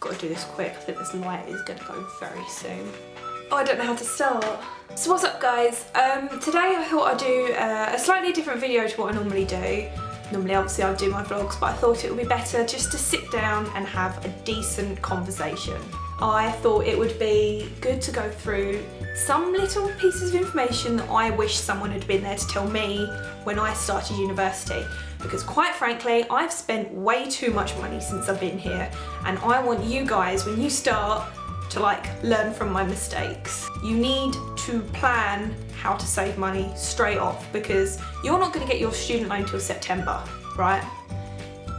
Got to do this quick. I think this light is to go very soon. Oh, I don't know how to start. So what's up guys? Um, today I thought I'd do uh, a slightly different video to what I normally do. Normally obviously I do my vlogs but I thought it would be better just to sit down and have a decent conversation. I thought it would be good to go through some little pieces of information that I wish someone had been there to tell me when I started university because quite frankly I've spent way too much money since I've been here and I want you guys when you start to like learn from my mistakes. You need to plan how to save money straight off because you're not going to get your student loan till September, right?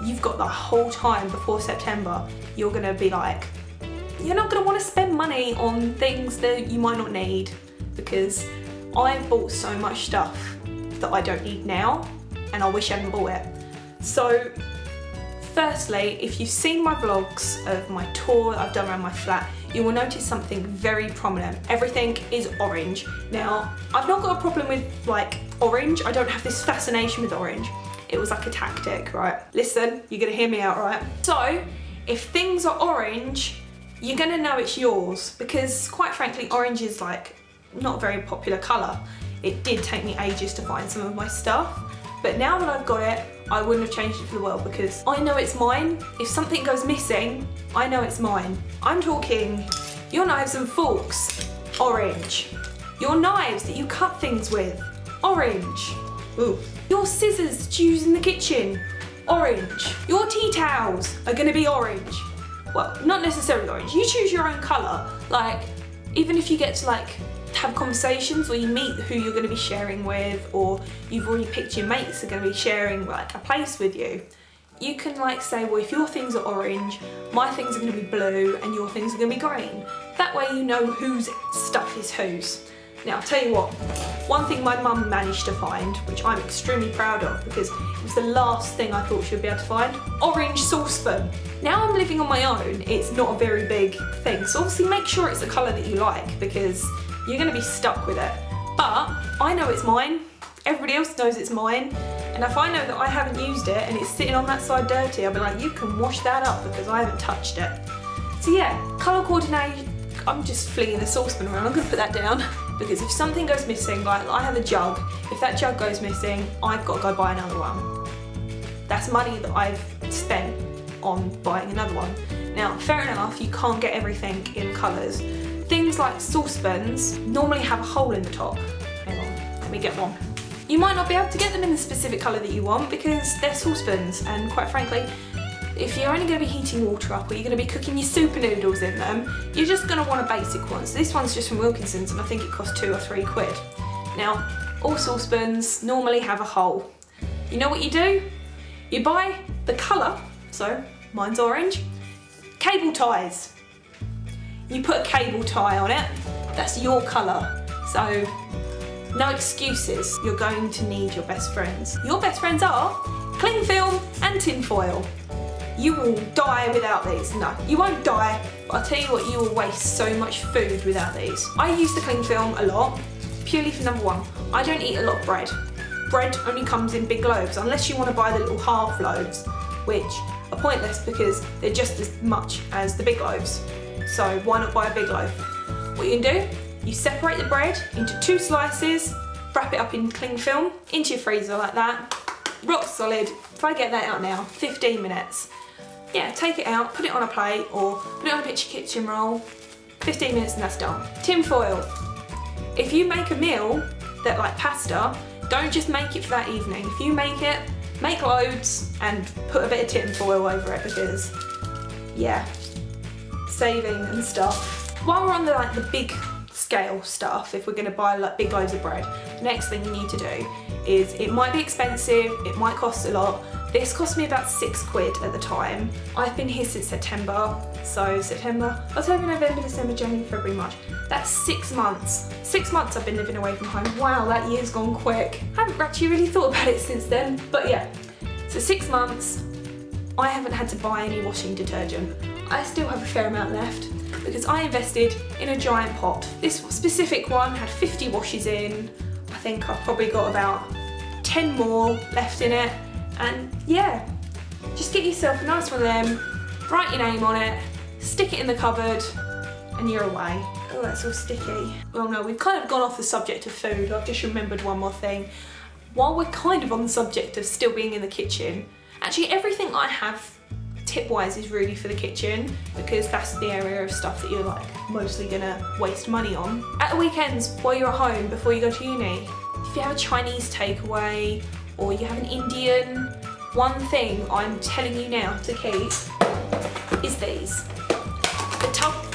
You've got the whole time before September. You're going to be like, you're not want to spend money on things that you might not need because I've bought so much stuff that I don't need now and I wish I hadn't bought it. So firstly, if you've seen my vlogs of my tour that I've done around my flat, you will notice something very prominent. Everything is orange. Now, I've not got a problem with like orange. I don't have this fascination with orange. It was like a tactic, right? Listen, you're gonna hear me out, right? So, if things are orange, you're gonna know it's yours because quite frankly, orange is like not a very popular colour. It did take me ages to find some of my stuff, but now that I've got it, I wouldn't have changed it for the world because I know it's mine. If something goes missing, I know it's mine. I'm talking your knives and forks, orange. Your knives that you cut things with, orange. Ooh. Your scissors to use in the kitchen, orange. Your tea towels are gonna be orange. Well, not necessarily orange. You choose your own colour. Like, even if you get to like have conversations or you meet who you're going to be sharing with or you've already picked your mates are going to be sharing like a place with you you can like say well if your things are orange my things are going to be blue and your things are going to be green that way you know whose stuff is whose now I'll tell you what one thing my mum managed to find which I'm extremely proud of because it was the last thing I thought she would be able to find orange saucepan. Now I'm living on my own it's not a very big thing. So obviously make sure it's a colour that you like because you're gonna be stuck with it. But I know it's mine, everybody else knows it's mine, and if I know that I haven't used it and it's sitting on that side dirty, I'll be like, you can wash that up because I haven't touched it. So yeah, colour coordination, I'm just flinging the saucepan around, I'm gonna put that down because if something goes missing, like I have a jug, if that jug goes missing, I've got to go buy another one. That's money that I've spent on buying another one. Now, fair enough, you can't get everything in colours, Things like saucepans normally have a hole in the top. Hang on, let me get one. You might not be able to get them in the specific colour that you want because they're saucepans and quite frankly, if you're only going to be heating water up or you're going to be cooking your super noodles in them, you're just going to want a basic one. So this one's just from Wilkinson's and I think it costs two or three quid. Now, all saucepans normally have a hole. You know what you do? You buy the colour, so mine's orange, cable ties. You put a cable tie on it, that's your colour. So no excuses, you're going to need your best friends. Your best friends are cling film and tin foil. You will die without these. No, you won't die, but I'll tell you what, you will waste so much food without these. I use the cling film a lot, purely for number one, I don't eat a lot of bread. Bread only comes in big loaves, unless you want to buy the little half loaves, which are pointless because they're just as much as the big loaves so why not buy a big loaf? What you can do, you separate the bread into two slices, wrap it up in cling film, into your freezer like that, rock solid. If I get that out now, 15 minutes. Yeah, take it out, put it on a plate or put it on a picture kitchen roll, 15 minutes and that's done. Tin foil. If you make a meal that like pasta, don't just make it for that evening. If you make it, make loads and put a bit of tin foil over it because yeah, saving and stuff. While we're on the like the big scale stuff, if we're gonna buy like big loaves of bread, next thing you need to do is it might be expensive, it might cost a lot. This cost me about six quid at the time. I've been here since September, so September, October, November, December, January, February, March. That's six months. Six months I've been living away from home. Wow, that year's gone quick. I haven't actually really thought about it since then, but yeah. So six months, I haven't had to buy any washing detergent. I still have a fair amount left because I invested in a giant pot. This specific one had 50 washes in. I think I've probably got about 10 more left in it. And yeah, just get yourself a nice one of them, write your name on it, stick it in the cupboard, and you're away. Oh, that's all sticky. Well, no, we've kind of gone off the subject of food. I've just remembered one more thing. While we're kind of on the subject of still being in the kitchen, actually everything I have tip-wise is really for the kitchen because that's the area of stuff that you're like mostly gonna waste money on. At the weekends, while you're at home, before you go to uni, if you have a Chinese takeaway or you have an Indian, one thing I'm telling you now to keep is these. The tub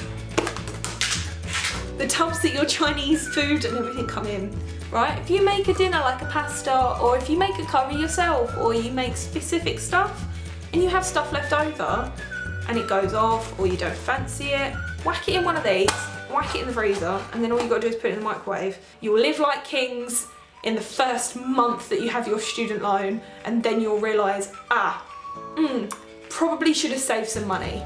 the tubs that your Chinese food and everything come in, right? If you make a dinner like a pasta or if you make a curry yourself or you make specific stuff and you have stuff left over and it goes off or you don't fancy it, whack it in one of these, whack it in the freezer and then all you gotta do is put it in the microwave. You'll live like kings in the first month that you have your student loan and then you'll realise, ah, mm, probably should have saved some money.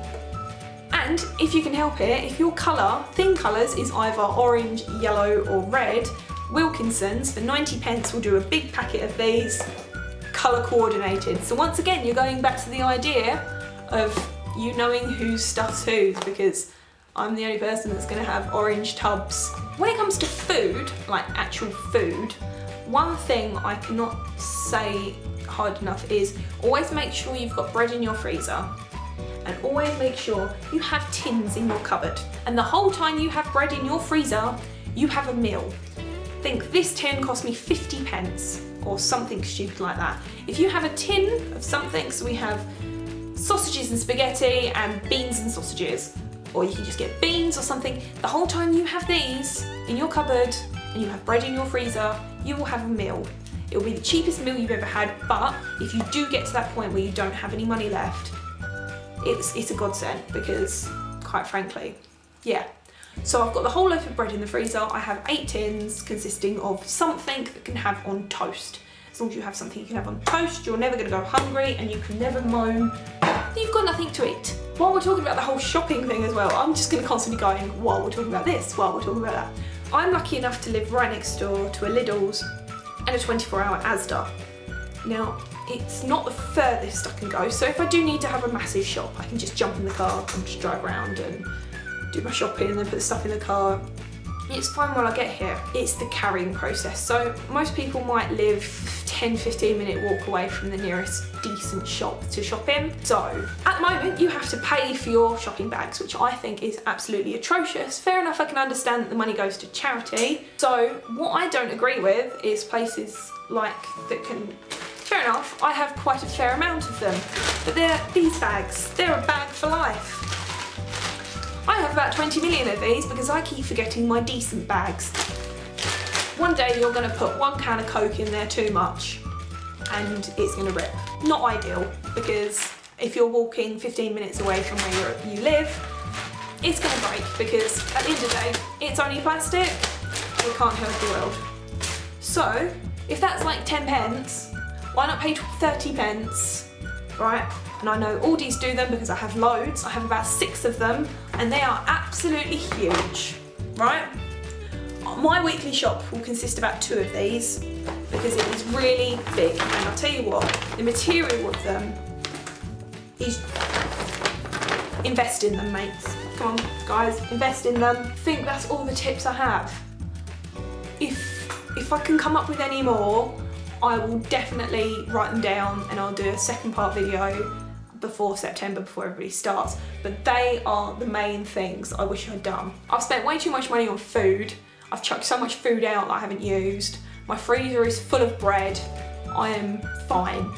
And if you can help it, if your colour, thin colours, is either orange, yellow or red, Wilkinson's for 90 pence will do a big packet of these, colour coordinated. So once again, you're going back to the idea of you knowing whose stuff's whose because I'm the only person that's going to have orange tubs. When it comes to food, like actual food, one thing I cannot say hard enough is always make sure you've got bread in your freezer and always make sure you have tins in your cupboard. And the whole time you have bread in your freezer, you have a meal. Think this tin cost me 50 pence or something stupid like that. If you have a tin of something, so we have sausages and spaghetti and beans and sausages, or you can just get beans or something, the whole time you have these in your cupboard and you have bread in your freezer, you will have a meal. It will be the cheapest meal you've ever had, but if you do get to that point where you don't have any money left, it's, it's a godsend because quite frankly, yeah. So I've got the whole loaf of bread in the freezer. I have eight tins consisting of something that can have on toast. As long as you have something you can have on toast, you're never gonna go hungry and you can never moan you've got nothing to eat. While we're talking about the whole shopping thing as well, I'm just gonna constantly going while we're talking about this, while we're talking about that. I'm lucky enough to live right next door to a Lidl's and a 24 hour Asda. Now, it's not the furthest I can go, so if I do need to have a massive shop, I can just jump in the car and just drive around and do my shopping and then put the stuff in the car. It's fine while I get here. It's the carrying process. So most people might live 10, 15 minute walk away from the nearest decent shop to shop in. So at the moment you have to pay for your shopping bags, which I think is absolutely atrocious. Fair enough, I can understand that the money goes to charity. So what I don't agree with is places like that can Fair enough, I have quite a fair amount of them, but they're these bags. They're a bag for life. I have about 20 million of these because I keep forgetting my decent bags. One day you're going to put one can of Coke in there too much and it's going to rip. Not ideal because if you're walking 15 minutes away from where you live, it's going to break because at the end of the day, it's only plastic. We can't help the world. So, if that's like 10 pence, why not pay 30 pence, right? And I know Aldi's do them because I have loads. I have about six of them and they are absolutely huge, right? My weekly shop will consist about two of these because it is really big. And I'll tell you what, the material of them is invest in them, mates. Come on, guys, invest in them. I think that's all the tips I have. If if I can come up with any more, I will definitely write them down and I'll do a second part video before September, before everybody starts. But they are the main things I wish I'd done. I've spent way too much money on food. I've chucked so much food out that I haven't used. My freezer is full of bread. I am fine.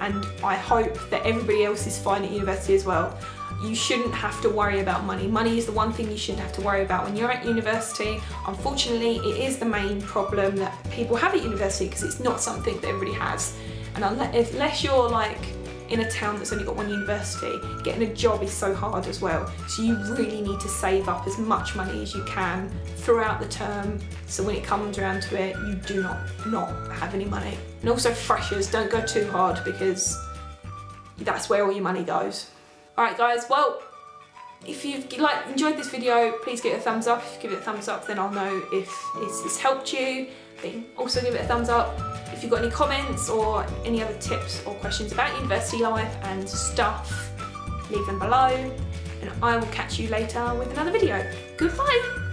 And I hope that everybody else is fine at university as well you shouldn't have to worry about money. Money is the one thing you shouldn't have to worry about when you're at university. Unfortunately, it is the main problem that people have at university because it's not something that everybody has. And unless you're like in a town that's only got one university, getting a job is so hard as well. So you really need to save up as much money as you can throughout the term. So when it comes around to it, you do not not have any money. And also freshers, don't go too hard because that's where all your money goes. Alright guys, well, if you've like enjoyed this video, please give it a thumbs up. If you give it a thumbs up, then I'll know if has helped you. Then also give it a thumbs up. If you've got any comments or any other tips or questions about university life and stuff, leave them below. and I will catch you later with another video. Goodbye!